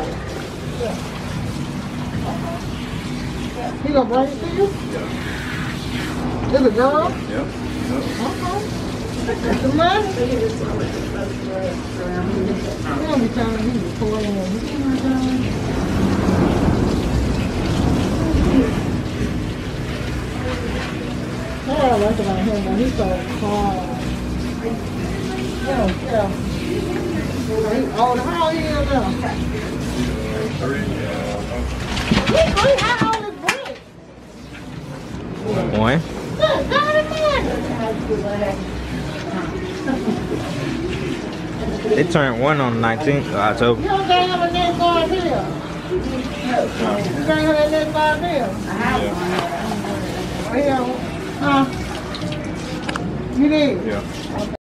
Yeah. He gonna bring it to you? Yeah. Is it girl? Yep. yep. Okay. That's the man? He gonna be telling me recording and What I like about him though, he's so calm. Yeah, yeah. How old, how he is now? Three. Yeah. He three. How old is Brett? One. Good God almighty. They turned one on the 19th of October. You don't got him a NexGard bill. You got him a NexGard bill. Yeah. Yeah. Huh? You did? Yeah.